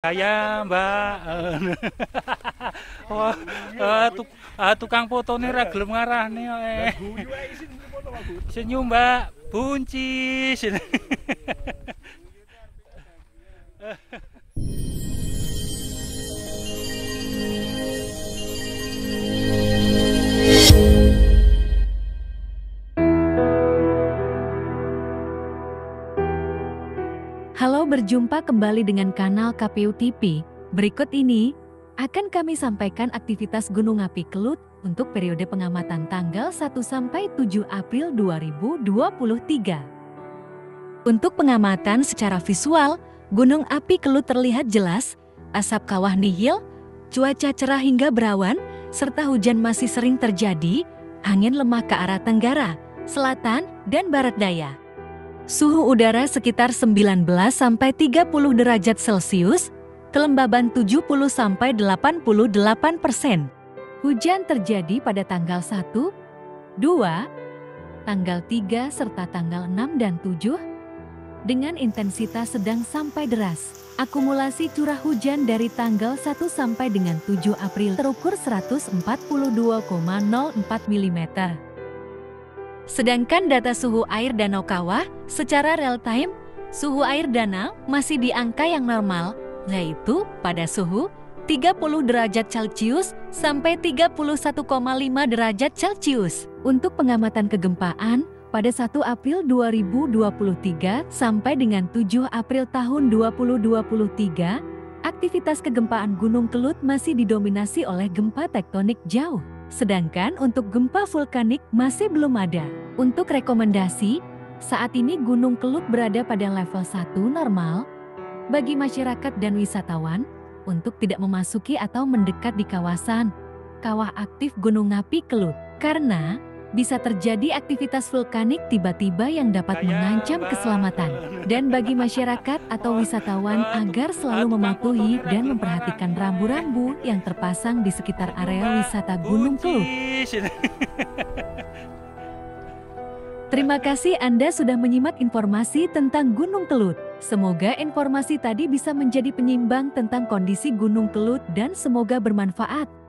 Saya Mbak. oh, uh, tuk, uh, tukang foto nih ra gelem ngarahne eh. Senyum Mbak, buncis. berjumpa kembali dengan kanal KPU TV. Berikut ini akan kami sampaikan aktivitas Gunung Api Kelut untuk periode pengamatan tanggal 1 sampai 7 April 2023. Untuk pengamatan secara visual, Gunung Api Kelut terlihat jelas, asap kawah nihil, cuaca cerah hingga berawan, serta hujan masih sering terjadi, angin lemah ke arah tenggara, selatan, dan barat daya. Suhu udara sekitar 19 sampai 30 derajat Celcius, kelembaban 70 sampai 88 persen. Hujan terjadi pada tanggal 1, 2, tanggal 3 serta tanggal 6 dan 7 dengan intensitas sedang sampai deras. Akumulasi curah hujan dari tanggal 1 sampai dengan 7 April terukur 142,04 mm. Sedangkan data suhu air Danau Kawah secara real time, suhu air danau masih di angka yang normal, yaitu pada suhu 30 derajat Celcius sampai 31,5 derajat Celcius. Untuk pengamatan kegempaan, pada 1 April 2023 sampai dengan 7 April tahun 2023, aktivitas kegempaan Gunung Kelut masih didominasi oleh gempa tektonik jauh. Sedangkan untuk gempa vulkanik masih belum ada. Untuk rekomendasi, saat ini Gunung Kelut berada pada level 1 normal bagi masyarakat dan wisatawan untuk tidak memasuki atau mendekat di kawasan kawah aktif Gunung Api Kelut. Karena bisa terjadi aktivitas vulkanik tiba-tiba yang dapat mengancam keselamatan. Dan bagi masyarakat atau wisatawan agar selalu mematuhi dan memperhatikan rambu-rambu yang terpasang di sekitar area wisata Gunung Kelut. Terima kasih Anda sudah menyimak informasi tentang Gunung Kelut. Semoga informasi tadi bisa menjadi penyimbang tentang kondisi Gunung Kelut dan semoga bermanfaat.